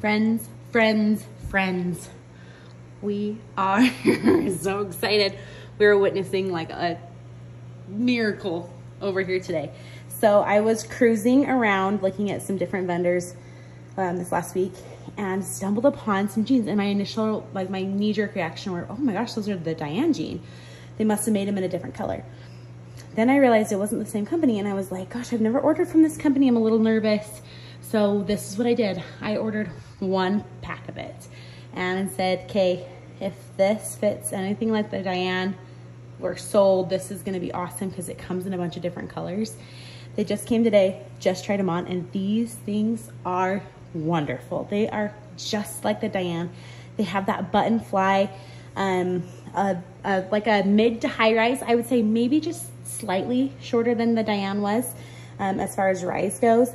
Friends, friends, friends. We are so excited. We are witnessing like a miracle over here today. So I was cruising around looking at some different vendors um, this last week and stumbled upon some jeans and my initial, like my knee jerk reaction were, oh my gosh, those are the Diane jean. They must have made them in a different color. Then I realized it wasn't the same company and I was like, gosh, I've never ordered from this company. I'm a little nervous. So this is what I did. I ordered one pack of it and said, okay, if this fits anything like the Diane, we're sold. This is gonna be awesome because it comes in a bunch of different colors. They just came today, just tried them on, and these things are wonderful. They are just like the Diane. They have that button fly, um, a, a, like a mid to high rise. I would say maybe just slightly shorter than the Diane was um, as far as rise goes.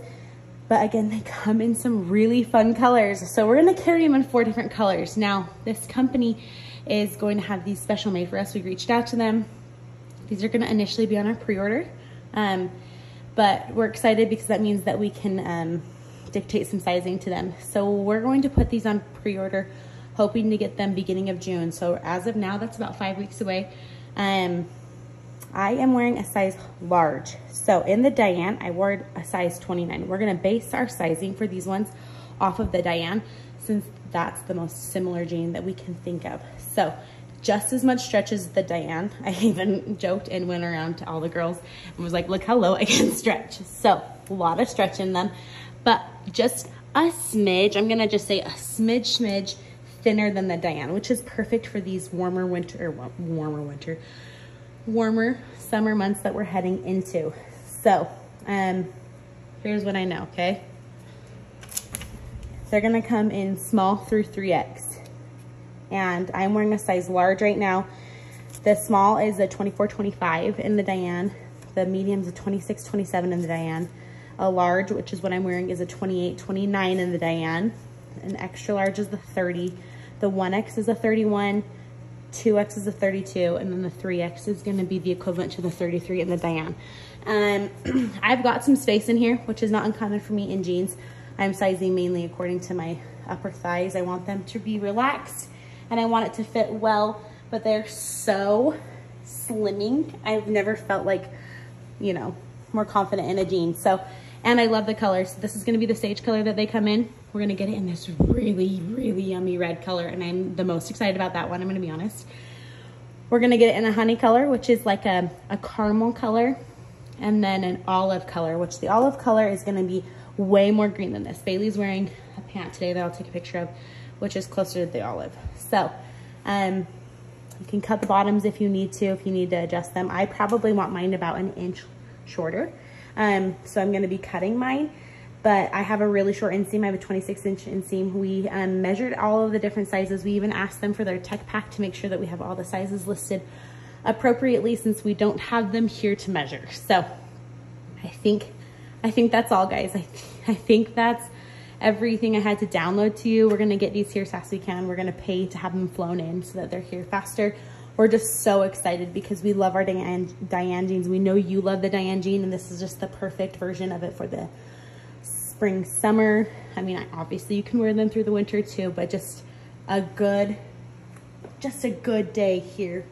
But again, they come in some really fun colors. So we're gonna carry them in four different colors. Now, this company is going to have these special made for us. We reached out to them. These are gonna initially be on our pre-order. Um, but we're excited because that means that we can um, dictate some sizing to them. So we're going to put these on pre-order, hoping to get them beginning of June. So as of now, that's about five weeks away. Um, I am wearing a size large. So in the Diane, I wore a size 29. We're gonna base our sizing for these ones off of the Diane since that's the most similar jean that we can think of. So just as much stretch as the Diane. I even joked and went around to all the girls and was like, look how low I can stretch. So a lot of stretch in them, but just a smidge, I'm gonna just say a smidge smidge thinner than the Diane, which is perfect for these warmer winter, or warmer winter, warmer summer months that we're heading into. So um, here's what I know, okay? They're gonna come in small through 3X and I'm wearing a size large right now. The small is a 24, 25 in the Diane. The medium is a 26, 27 in the Diane. A large, which is what I'm wearing, is a 28, 29 in the Diane. An extra large is the 30. The 1X is a 31. 2X is a 32. And then the 3X is going to be the equivalent to the 33 in the Diane. Um, I've got some space in here, which is not uncommon for me in jeans. I'm sizing mainly according to my upper thighs. I want them to be relaxed and I want it to fit well, but they're so slimming. I've never felt like, you know, more confident in a jean. So, and I love the colors. This is gonna be the sage color that they come in. We're gonna get it in this really, really yummy red color, and I'm the most excited about that one, I'm gonna be honest. We're gonna get it in a honey color, which is like a, a caramel color, and then an olive color, which the olive color is gonna be way more green than this. Bailey's wearing a pant today that I'll take a picture of which is closer to the olive. So um, you can cut the bottoms if you need to, if you need to adjust them. I probably want mine about an inch shorter. Um, so I'm gonna be cutting mine, but I have a really short inseam. I have a 26 inch inseam. We um, measured all of the different sizes. We even asked them for their tech pack to make sure that we have all the sizes listed appropriately since we don't have them here to measure. So I think, I think that's all guys. I, th I think that's everything I had to download to you. We're gonna get these here as fast as we can. We're gonna pay to have them flown in so that they're here faster. We're just so excited because we love our Diane, Diane jeans. We know you love the Diane jean and this is just the perfect version of it for the spring, summer. I mean, obviously you can wear them through the winter too, but just a good, just a good day here